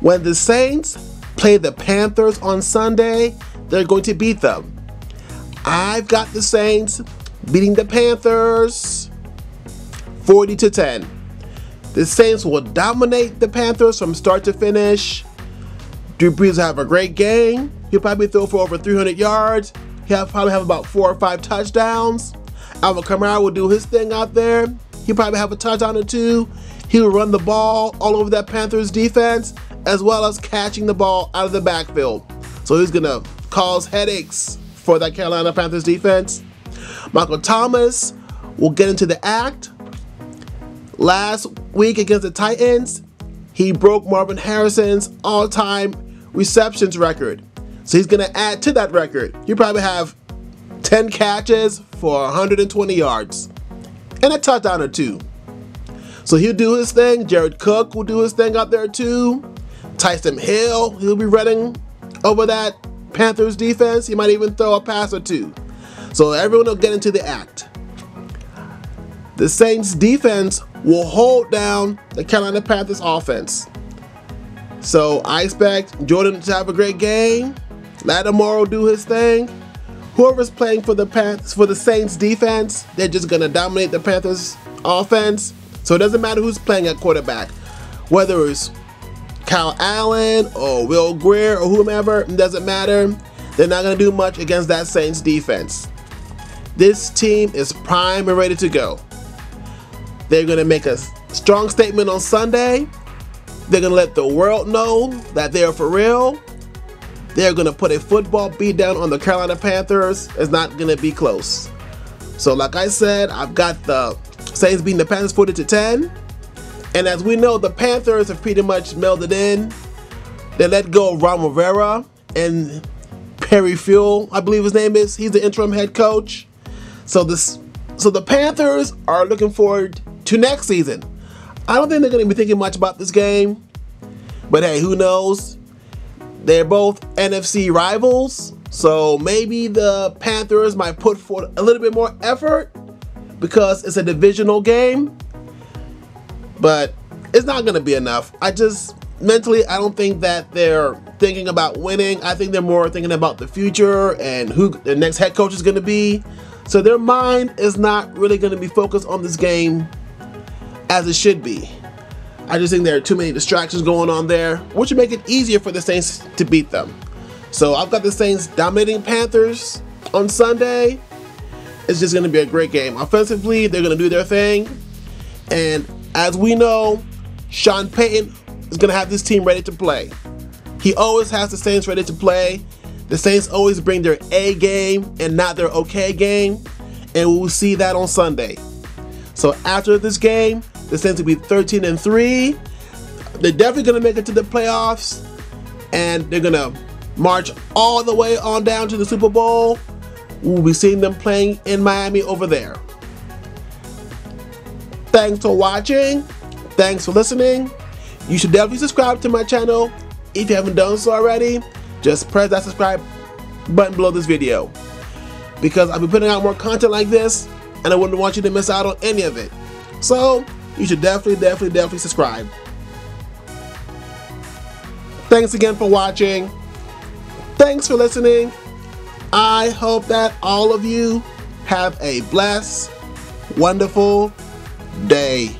When the Saints play the Panthers on Sunday, they're going to beat them. I've got the Saints beating the Panthers 40 to 10. The Saints will dominate the Panthers from start to finish. Drew Brees will have a great game. He'll probably throw for over 300 yards. He'll probably have about four or five touchdowns. Alvin Kamara will do his thing out there. He'll probably have a touchdown or two. He'll run the ball all over that Panthers defense, as well as catching the ball out of the backfield. So he's gonna cause headaches for that Carolina Panthers defense. Michael Thomas will get into the act. Last week against the Titans, he broke Marvin Harrison's all-time receptions record. So he's gonna add to that record. He'll probably have 10 catches for 120 yards and a touchdown or two. So he'll do his thing. Jared Cook will do his thing out there too. Taysom Hill, he'll be running over that Panthers defense. He might even throw a pass or two. So everyone will get into the act. The Saints defense will hold down the Carolina Panthers offense. So I expect Jordan to have a great game. Lattimore will do his thing. Whoever's playing for the Panthers for the Saints defense, they're just gonna dominate the Panthers offense. So it doesn't matter who's playing at quarterback, whether it's Kyle Allen or Will Grier or whomever, doesn't matter. They're not gonna do much against that Saints defense. This team is prime and ready to go. They're gonna make a strong statement on Sunday. They're gonna let the world know that they're for real. They're gonna put a football beat down on the Carolina Panthers. It's not gonna be close. So, like I said, I've got the Saints beating the Panthers 40 to 10. And as we know, the Panthers have pretty much melded in. They let go of Ron Rivera and Perry Fewell, I believe his name is. He's the interim head coach. So this, so the Panthers are looking forward to next season. I don't think they're going to be thinking much about this game, but hey, who knows? They're both NFC rivals, so maybe the Panthers might put forth a little bit more effort because it's a divisional game. But it's not going to be enough. I just mentally, I don't think that they're thinking about winning. I think they're more thinking about the future and who the next head coach is going to be. So their mind is not really going to be focused on this game as it should be. I just think there are too many distractions going on there, which would make it easier for the Saints to beat them. So I've got the Saints dominating Panthers on Sunday. It's just going to be a great game. Offensively, they're going to do their thing. And as we know, Sean Payton is going to have this team ready to play. He always has the Saints ready to play. The Saints always bring their A game and not their okay game. And we'll see that on Sunday. So after this game, the Saints will be 13 and 3. They're definitely going to make it to the playoffs. And they're going to march all the way on down to the Super Bowl. We'll be seeing them playing in Miami over there. Thanks for watching. Thanks for listening. You should definitely subscribe to my channel if you haven't done so already. Just press that subscribe button below this video because I'll be putting out more content like this and I wouldn't want you to miss out on any of it. So, you should definitely, definitely, definitely subscribe. Thanks again for watching. Thanks for listening. I hope that all of you have a blessed, wonderful day.